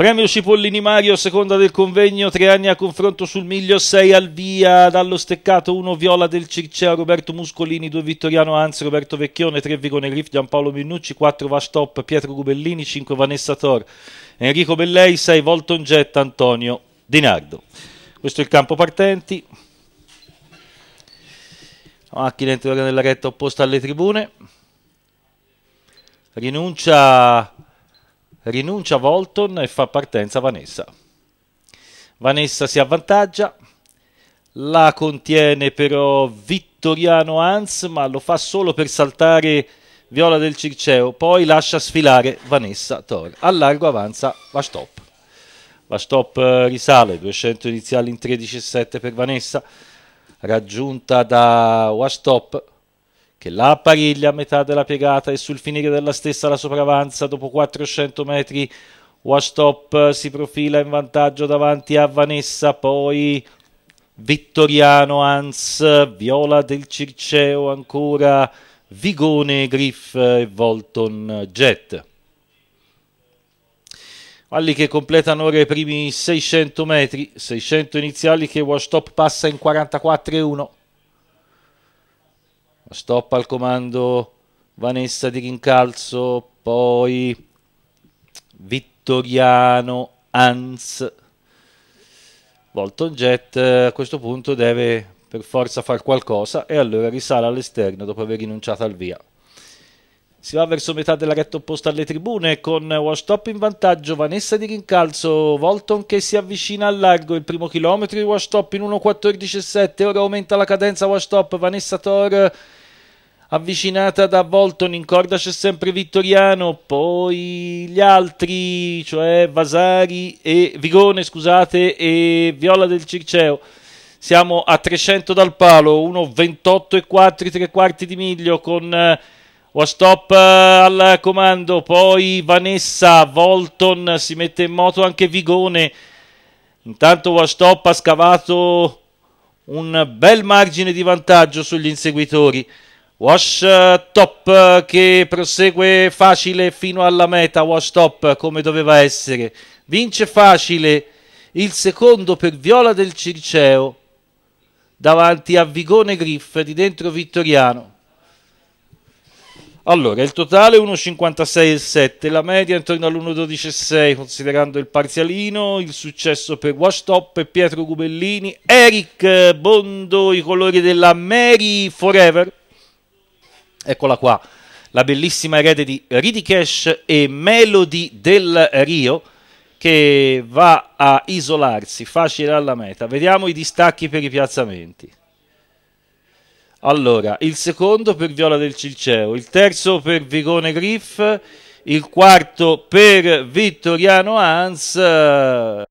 Premio Cipollini Mario, seconda del convegno, tre anni a confronto sul miglio, sei al via, dallo steccato, uno Viola del Circeo, Roberto Muscolini, due Vittoriano Anzi, Roberto Vecchione, tre Vigone Griff, Giampaolo Minnucci, quattro Vastop, Pietro Gubellini, cinque Vanessa Tor, Enrico Bellei, sei Volton Jet, Antonio Dinardo. Questo è il campo partenti. Macchina entra nella retta opposta alle tribune. Rinuncia rinuncia Volton e fa partenza Vanessa. Vanessa si avvantaggia, la contiene però Vittoriano Hans, ma lo fa solo per saltare Viola del Circeo, poi lascia sfilare Vanessa Thor. A largo avanza Vastop. Vastop eh, risale, 200 iniziali in 13,7 per Vanessa, raggiunta da Wastop che la appariglia a metà della piegata e sul finire della stessa la sopravanza dopo 400 metri Wastop si profila in vantaggio davanti a Vanessa poi Vittoriano Hans Viola del Circeo ancora Vigone Griff e Volton Jet Valli che completano ora i primi 600 metri 600 iniziali che Wastop passa in 44,1 stop al comando Vanessa di rincalzo, poi Vittoriano Hans. Volton Jet a questo punto deve per forza fare qualcosa e allora risale all'esterno dopo aver rinunciato al via. Si va verso metà della retta opposta alle tribune con Washtop in vantaggio, Vanessa di rincalzo, Volton che si avvicina al largo, il primo chilometro di Washtop in 1.14.7, ora aumenta la cadenza Washtop, Vanessa Thor avvicinata da Volton in corda c'è sempre Vittoriano, poi gli altri, cioè Vasari e Vigone, scusate, e Viola del Circeo. Siamo a 300 dal palo, 1,28 e 4 tre quarti di miglio con Wastop uh, al comando, poi Vanessa, Volton, si mette in moto anche Vigone. Intanto Wastop ha scavato un bel margine di vantaggio sugli inseguitori. Wash uh, top uh, che prosegue facile fino alla meta, wash top come doveva essere. Vince facile il secondo per Viola del Circeo davanti a Vigone Griff di dentro Vittoriano. Allora, il totale è 1,56,7, la media intorno all'1,12,6 considerando il parzialino, il successo per Wash Top e Pietro Gubellini, Eric Bondo, i colori della Mary Forever Eccola qua, la bellissima erede di Ridi Cash e Melody del Rio che va a isolarsi facile alla meta. Vediamo i distacchi per i piazzamenti. Allora, il secondo per Viola del Cilceo, il terzo per Vigone Griff, il quarto per Vittoriano Hans.